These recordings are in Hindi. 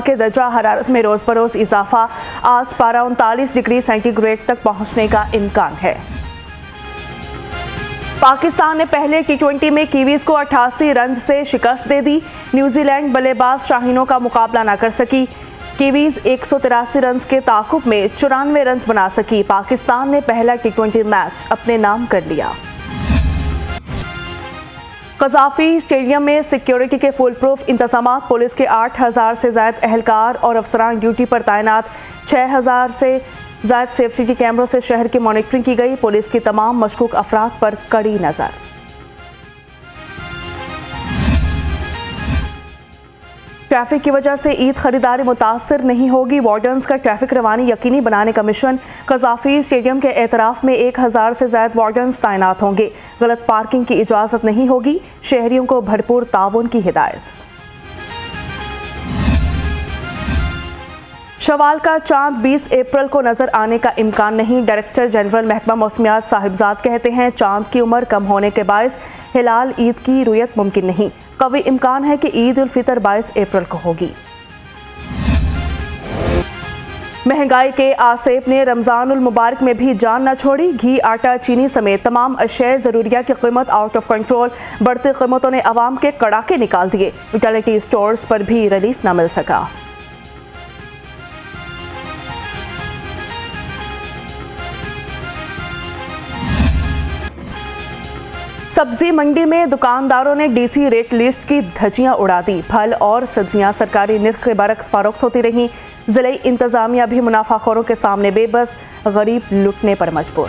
के दर्जा हरारत में रोज बरोज इजाफा। आज पारा उनतालीस डिग्री सेंटीग्रेड तक पहुँचने का इम्कान है। पाकिस्तान ने पहले टी ट्वेंटी में कीवीज को 88 रन से शिकस्त दे दी। न्यूजीलैंड बल्लेबाज शाहीनों का मुकाबला न कर सकी। कीवीज एक रन के ताकुब में चौरानवे रन बना सकी। पाकिस्तान ने पहला टी ट्वेंटी मैच अपने नाम कर लिया। कजाफी स्टेडियम में सिक्योरिटी के फुल प्रूफ इंतज़ाम पुलिस के 8000 से ज़्यादा अहलकार और अफसरान ड्यूटी पर तैनात। 6000 से ज़्यादा सेफ़ सिटी कैमरों से शहर की मॉनिटरिंग की गई। पुलिस की तमाम मशकूक अफराद पर कड़ी नज़र। ट्रैफ़िक की वजह से ईद खरीदारी मुतासर नहीं होगी। वार्डन्स का ट्रैफ़िक रवानी यकीनी बनाने का मिशन कजाफी स्टेडियम के एतराफ में एक हज़ार से ज़्यादा वार्डन्स तैनात होंगे। गलत पार्किंग की इजाज़त नहीं होगी। शहरियों को भरपूर ताउन की हिदायत। शवाल का चाँद 20 अप्रैल को नज़र आने का इम्कान नहीं। डायरेक्टर जनरल महकमा मौसमियात साहिबजाद कहते हैं, चाँद की उम्र कम होने के बायस, हिलाल ईद की रुयत मुमकिन नहीं। कभी इम्कान है कि ईद उल फितर बाईस अप्रैल को होगी। महँगाई के आसेप ने रमज़ान मुबारक में भी जान न छोड़ी। घी, आटा, चीनी समेत तमाम अशय जरूरिया की कीमत आउट ऑफ़ कंट्रोल बढ़ती कीमतों ने आवाम के कड़ाके निकाल दिए। यूटिलिटी स्टोर्स पर भी रिलीफ न मिल सका। सब्ज़ी मंडी में दुकानदारों ने डीसी रेट लिस्ट की धजियाँ उड़ा दी। फल और सब्ज़ियाँ सरकारी निर्ख के बरक्स फरोख्त होती रहीं। ज़िले इंतजामिया भी मुनाफाखोरों के सामने बेबस, गरीब लुटने पर मजबूर।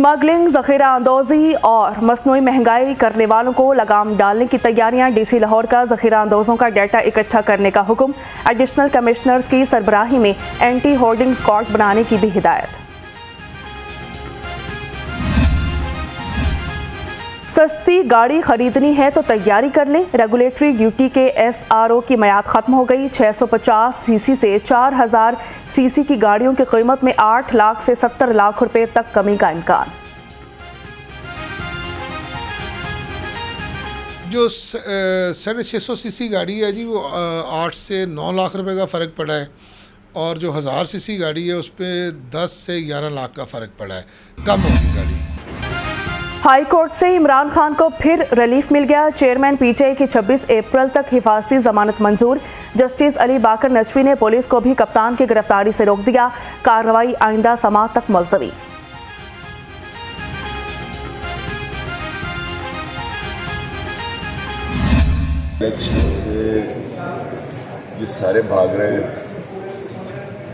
स्मगलिंग, जखीरा अंदोजी और मसनू महँगाई करने वालों को लगाम डालने की तैयारियाँ। डीसी लाहौर का जखीरा अंदोजों का डाटा इकट्ठा करने का हुक्म। एडिशनल कमिश्नर्स की सरबराही में एंटी होर्डिंग स्कॉट बनाने की भी हिदायत। सस्ती गाड़ी खरीदनी है तो तैयारी कर लें। रेगुलेटरी ड्यूटी के एसआरओ की मैयाद खत्म हो गई। 650 सीसी से 4000 सीसी की गाड़ियों की कीमत में 8 लाख से 70 लाख रुपए तक कमी का इम्कान। जो साढ़े छः सौ सी गाड़ी है जी, वो आठ से नौ लाख रुपए का फ़र्क पड़ा है और जो हज़ार सी गाड़ी है उस पर दस से ग्यारह लाख का फ़र्क पड़ा है। कम होगी गाड़ी। हाई कोर्ट से इमरान खान को फिर रिलीफ मिल गया। चेयरमैन पीटीआई की 26 अप्रैल तक हिफाजती जमानत मंजूर। जस्टिस अली बाकर नजवी ने पुलिस को भी कप्तान की गिरफ्तारी से रोक दिया। कार्रवाई आइंदा समात तक मुलतवी। से ये सारे भाग रहे हैं।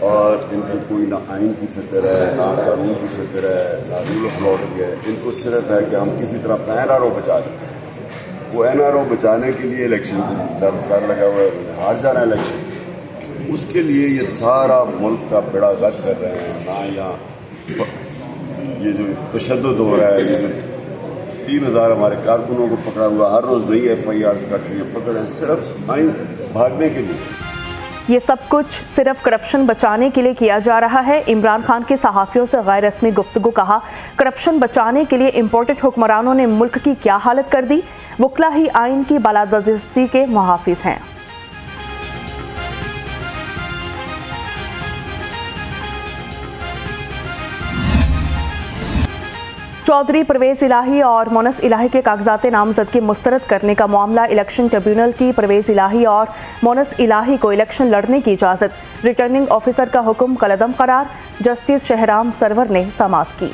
और इनको कोई ना आइन की फ़िक्र है, ना कानून की फ़िक्र है, ना रूल ऑफ़ लॉ की है। इनको सिर्फ़ है कि हम किसी तरह अपना एन आर ओ बचा दें। वो एन आर ओ बचाने के लिए इलेक्शन डर डर लगा हुआ है हार जाना इलेक्शन उसके लिए ये सारा मुल्क का बेड़ा गद कर रहे हैं। ना यहाँ ये जो तशद हो रहा है, ये जो तीन हज़ार हमारे कारकुनों को पकड़ा हुआ, हर रोज़ नई एफ़ आई आर कट रही है, पकड़ है, सिर्फ़ आइन भागने के लिए। ये सब कुछ सिर्फ़ करप्शन बचाने के लिए किया जा रहा है। इमरान खान के सहाफ़ियों से गैर रस्मी गुफ्तु कहा, करप्शन बचाने के लिए इम्पोर्टेड हुक्मरानों ने मुल्क की क्या हालत कर दी? वकला ही आइन की बालादस्ती के मुहाफ़ हैं। चौधरी परवेज इलाही और मोनस इलाही के कागजात नामजदगी मुस्तरद करने का मामला इलेक्शन ट्रिब्यूनल की परवेज इलाही और मोनस इलाही को इलेक्शन लड़ने की इजाज़त। रिटर्निंग ऑफिसर का हुक्म कलदम करार, जस्टिस शहराम सरवर ने समाप्त की।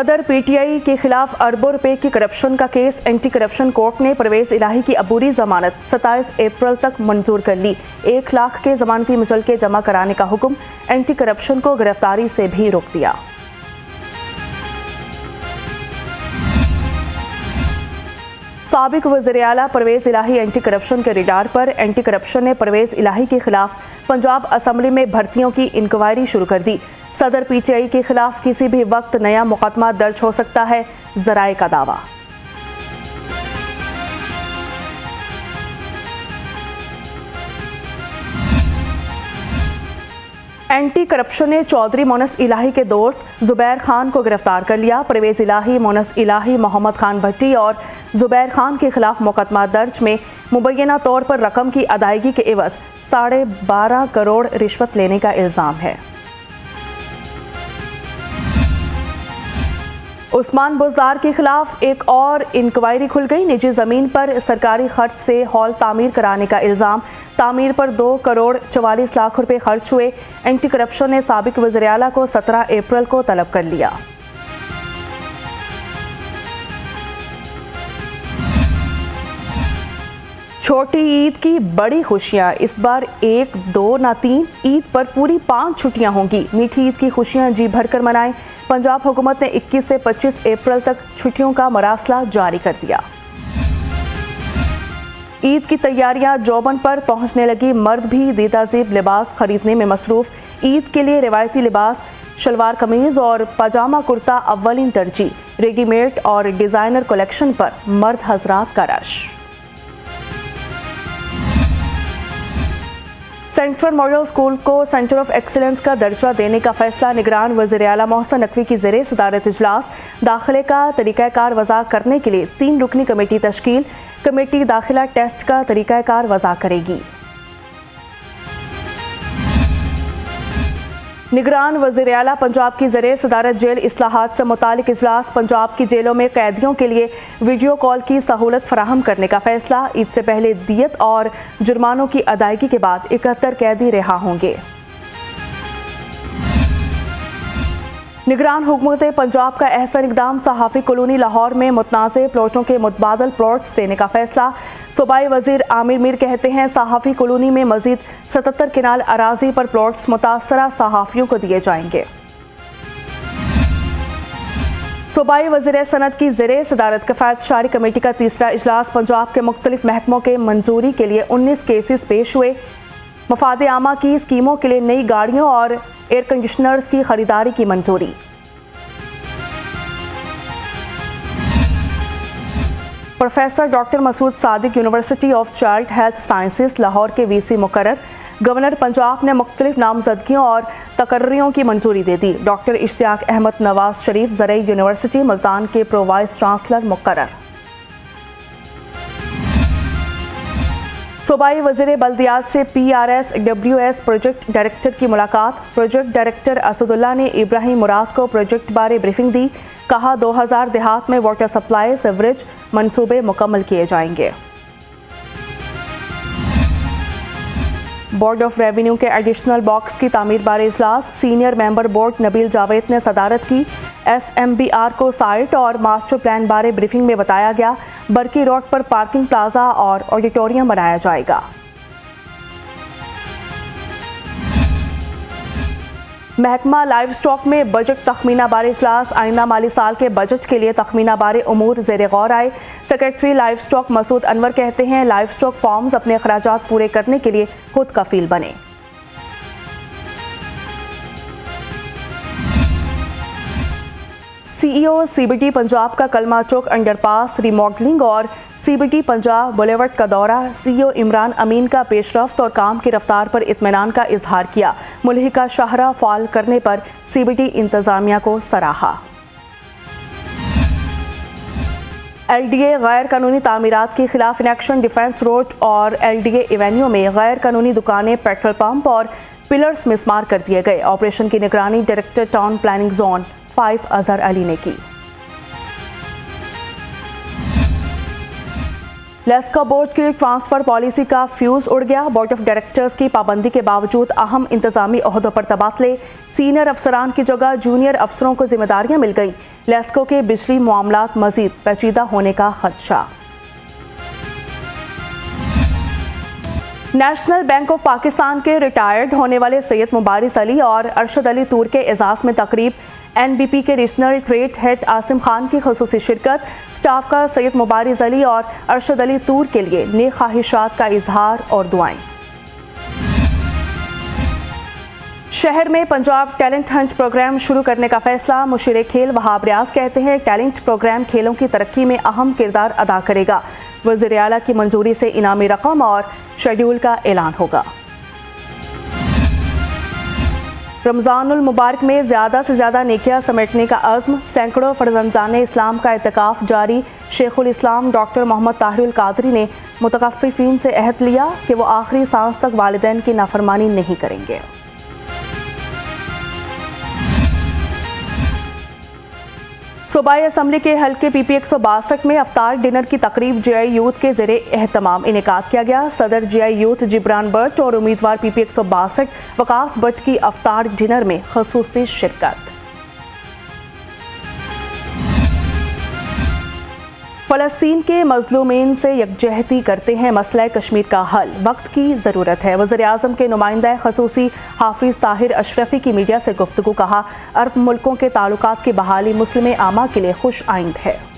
सदर पीटीआई के खिलाफ अरबों रुपए की करप्शन का केस एंटी करप्शन कोर्ट ने परवेज इलाही की अबूरी जमानत 27 अप्रैल तक मंजूर कर ली। एक लाख के जमानती मुचलके जमा कराने का हुक्म एंटी करप्शन को गिरफ्तारी से भी रोक दिया। सबक वजर अला परवेज इलाही एंटी करप्शन के रिडार पर एंटी करप्शन ने परवेज इलाही के खिलाफ पंजाब असम्बली में भर्तियों की इंक्वायरी शुरू कर दी। सदर पीटीआई के खिलाफ किसी भी वक्त नया मुकदमा दर्ज हो सकता है जराए का दावा। एंटी करप्शन ने चौधरी मोनस इलाही के दोस्त जुबैर खान को गिरफ़्तार कर लिया। परवेज इलाही, मोनस इलाही, मोहम्मद खान भट्टी और जुबैर खान के खिलाफ मुकदमा दर्ज में मुबैना तौर पर रकम की अदायगी के एवज साढ़े बारह करोड़ रिश्वत लेने का इल्ज़ाम है। उस्मान बुजदार के खिलाफ एक और इंक्वायरी खुल गई। निजी ज़मीन पर सरकारी खर्च से हॉल तामीर कराने का इल्ज़ाम। तामीर पर दो करोड़ चवालीस लाख रुपए खर्च हुए। एंटी करप्शन ने सबक वजरियाला को सत्रह अप्रैल को तलब कर लिया। छोटी ईद की बड़ी खुशियाँ। इस बार एक, दो ना तीन ईद पर पूरी पाँच छुट्टियाँ होंगी। मीठी ईद की खुशियाँ जी भरकर मनाएँ। पंजाब हुकूमत ने 21 से 25 अप्रैल तक छुट्टियों का मरासला जारी कर दिया। ईद की तैयारियाँ जौबन पर पहुँचने लगी। मर्द भी दीदाजीब लिबास खरीदने में मसरूफ। ईद के लिए रिवायती लिबास, शलवार कमीज और पजामा कुर्ता अव्वलिन तरजीह। रेडीमेड और डिज़ाइनर कलेक्शन पर मर्द हजरात का रश। सेंट्रल मॉडल स्कूल को सेंटर ऑफ़ एक्सीलेंस का दर्जा देने का फैसला निगरान वज़ीर अला मोहसन नकवी की जर सदारत इजलास। दाखिले का तरीक़ाकार वजह करने के लिए तीन रुकनी कमेटी तश्ील कमेटी दाखिला टेस्ट का तरीक़ाकार वजह करेगी। निगरान वज़ीर अला पंजाब की ज़रिए सदारत जेल असलाहत से मुतल इजलास पंजाब की जेलों में कैदियों के लिए वीडियो कॉल की सहूलत फराहम करने का फैसला। ईद से पहले दियत और जुर्मानों की अदायगी के बाद इकहत्तर कैदी रिहा होंगे। निगरान हुकूमत पंजाब का अहसन इकदाम सहाफ़ी कॉलोनी लाहौर में मुतनाज़ प्लॉटों के मुतबादल प्लॉट्स देने का फैसला। सूबाई वज़ीर आमिर मीर कहते हैं, सहाफ़ी कॉलोनी में मजीद सतहत्तर किनाल अराजी पर प्लॉट्स मुतासरा सहाफ़ियों को दिए जाएँगे। सूबाई वज़ीर सनत की जेर सदारत कफायत शारी कमेटी का तीसरा इजलास पंजाब के मुख्तलिफ़ महकमों के मंजूरी के लिए उन्नीस केसेस पेश हुए। मफाद आमा की स्कीमों के लिए नई गाड़ियों और एयर कंडीशनर्स की खरीदारी की मंजूरी। Professor doctor Masood Sadiq university of child health sciences Lahore के वीसी मुकर गवर्नर पंजाब ने मुख्तलिफ़ नामजदगियों और तकर्रियों की मंजूरी दे दी। डॉक्टर इश्तियाक अहमद नवाज़ शरीफ जर यूनिवर्सिटी मुल्तान के प्रो वाइस चांसलर मुकर सूबाई वज़ीर बल्दियात से P R S W S project director की मुलाकात। प्रोजेक्ट डायरेक्टर असदुल्ला ने इब्राहिम मुराद को प्रोजेक्ट बारे ब्रीफिंग दी। कहा 2000 देहात में वाटर सप्लाई सीवरेज मंसूबे मुकम्मल किए जाएँगे। बोर्ड ऑफ़ रेवेन्यू के एडिशनल बॉक्स की तामीर बारे इजलास। Senior member board Nabeel Javed ने सदारत की। एस एम बी आर को साइट और मास्टर प्लान बारे ब्रीफिंग में बताया गया। बरकी रोड पर पार्किंग प्लाजा और ऑडिटोरियम बनाया जाएगा। महकमा लाइव स्टॉक में बजट तखमीना बारे इजलास। आइंदा माली साल के बजट के लिए तखमीना बारे अमूर जेर गौर आए। Secretary livestock Masood Anwar कहते हैं, लाइव स्टॉक फॉर्म्स अपने अखराज पूरे करने के लिए खुद कफील बने। सीईओ सीबीटी पंजाब का कलमा चौक अंडरपास, रिमॉडलिंग और सीबीटी पंजाब बुलेवर्ड का दौरा, सीईओ इमरान अमीन का पेशरफ्त और काम की रफ्तार पर इतमान का इजहार किया। मुलहिका शाहरा फाल करने पर सीबीटी इंतजामिया को सराहा। एलडीए गैर कानूनी तमीरत के खिलाफ इलेक्शन डिफेंस रोड और एलडीए एवेन्यू में गैर कानूनी दुकानें, पेट्रोल पंप और पिलर्स मिसमार कर दिए गए। ऑपरेशन की निगरानी director town planning zone five Azhar Ali ने की। लेस्का बोर्ड की ट्रांसफ़र पॉलिसी का फ्यूज उड़ गया। बोर्ड ऑफ़ डायरेक्टर्स की पाबंदी के बावजूद अहम इंतजामी अहदों पर तबादले। सीनियर अफसरान की जगह जूनियर अफसरों को जिम्मेदारियाँ मिल गई। लेस्को के बिजली मामला मजीद पेचीदा होने का खदशा। नेशनल बैंक ऑफ़ पाकिस्तान के रिटायर्ड होने वाले सैयद मुबारिस अली और अरशद अली तूर के एजाज में तकरीब एनबीपी के regional trade head Asim Khan की खसूस शिरकत, स्टाफ का सैयद मुबारिज अली और अरशद अली तूर के लिए ने ख्वाहिशात का इजहार और दुआएँ। शहर में पंजाब टैलेंट हंट प्रोग्राम शुरू करने का फैसला, मुशीर खेल वहाब रियाज कहते हैं, टैलेंट प्रोग्राम खेलों की तरक्की में अहम किरदार अदा करेगा। वज़ीर अला की मंजूरी से इनामी रकम और शेड्यूल का ऐलान होगा। रमज़ानुल मुबारक में ज़्यादा से ज़्यादा नेकियाँ समेटने का अज़्म, सैकड़ों फरजंदान इस्लाम का एतकाफ़ जारी। शेखुल इस्लाम डॉक्टर मोहम्मद ताहिरुल कादरी ने मुतकफ़ीन से अहद लिया कि वो आखिरी सांस तक वालदेन की नाफरमानी नहीं करेंगे। सूबाई असम्बली के हल्के पी पी एक सौ बासठ में अवतार डिनर की तकरीब जे आई यूथ के जेर अहतमाम इनका किया गया। सदर J I youth Jibran Butt और उम्मीदवार पी पी एक सौ बासठ, वकास बट की अवतार डिनर में खसूस शिरकत। फ़लस्तीन के मजलूमिन से यकजहती करते हैं मसला कश्मीर का हल। वक्त की ज़रूरत है। वज़र अजम के नुमाइंदा खसूसी हाफिज़ ताहिर अशरफी की मीडिया से गुफ्तु कहा, अरब मुल्कों के ताल्लुक की बहाली मुस्लिम आमा के लिए खुश आइंद है।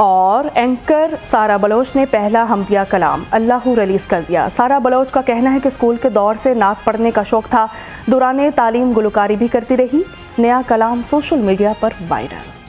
और एंकर सारा बलोच ने पहला हमदिया कलाम। अल्लाह रिलीज़ कर दिया। सारा बलोच का कहना है कि स्कूल के दौर से नाक पढ़ने का शौक था। दौरान तालीम गुलकारी भी करती रही। नया कलाम सोशल मीडिया पर वायरल